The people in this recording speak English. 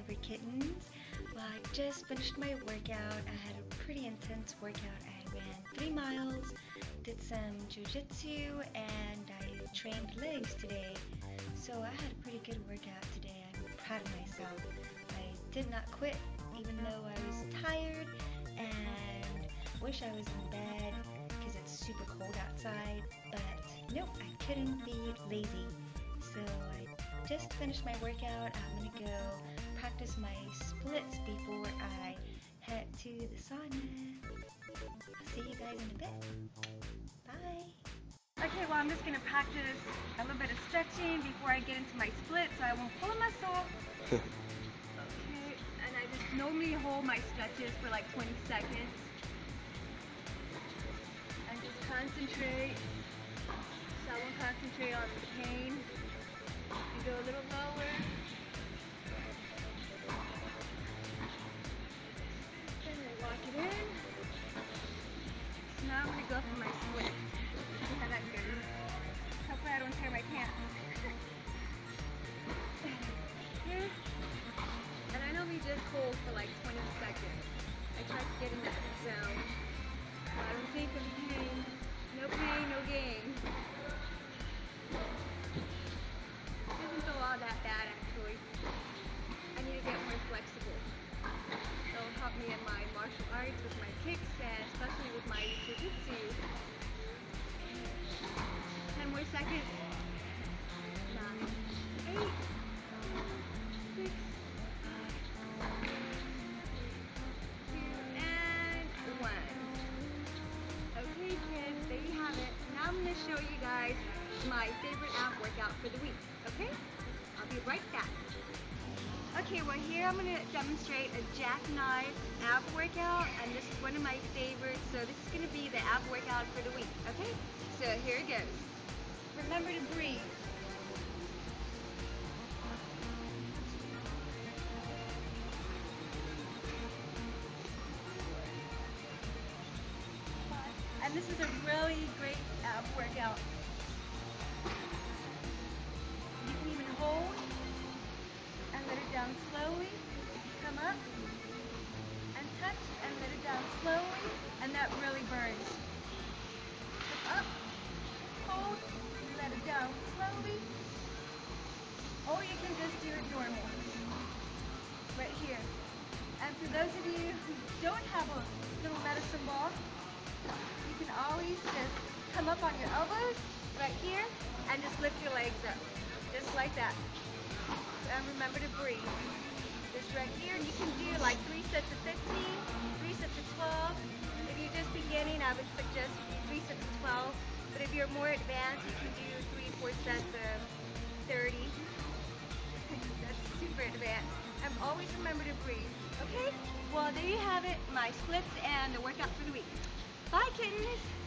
for kittens. Well, I just finished my workout. I had a pretty intense workout. I ran three miles, did some jujitsu, and I trained legs today. So I had a pretty good workout today. I'm proud of myself. I did not quit even though I was tired and wish I was in bed because it's super cold outside. But nope, I couldn't be lazy. So I just finished my workout. I'm gonna go practice my splits before I head to the sauna. I'll see you guys in a bit. Bye. Okay, well I'm just gonna practice a little bit of stretching before I get into my split so I won't pull myself. okay, and I just normally hold my stretches for like 20 seconds. And just concentrate. So I won't Know hold for like 20 seconds. I try to get in that zone. I don't think of pain. You guys my favorite ab workout for the week, okay? I'll be right back. Okay, well here I'm to demonstrate a jackknife ab workout, and this is one of my favorites, so this is to be the ab workout for the week, okay? So here it goes. Remember to breathe. And this is a really great ab workout. You can even hold and let it down slowly. Come up and touch and let it down slowly. And that really burns. Up, hold, let it down slowly. Or you can just do it normal. Right here. And for those of you who don't have a little medicine ball, you can always just come up on your elbows right here and just lift your legs up. Just like that. And remember to breathe. Just right here. And you can do like three sets of 15, three sets of 12. If you're just beginning, I would suggest three sets of 12. But if you're more advanced, you can do three, four sets of 30. That's super advanced. And always remember to breathe. Okay? Well, there you have it. My splits and the workout for the week. Kittens.